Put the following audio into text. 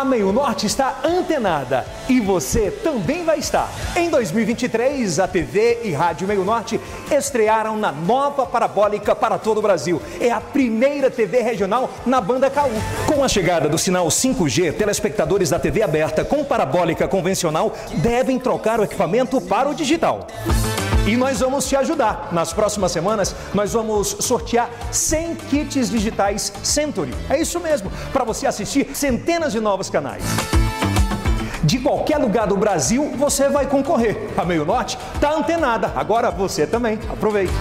A Meio Norte está antenada e você também vai estar. Em 2023, a TV e Rádio Meio Norte estrearam na nova parabólica para todo o Brasil. É a primeira TV regional na banda KU. Com a chegada do sinal 5G, telespectadores da TV aberta com parabólica convencional devem trocar o equipamento para o digital. E nós vamos te ajudar. Nas próximas semanas, nós vamos sortear 100 kits digitais Century. É isso mesmo, para você assistir centenas de novos canais. De qualquer lugar do Brasil, você vai concorrer. A Meio Norte está antenada. Agora você também. Aproveite.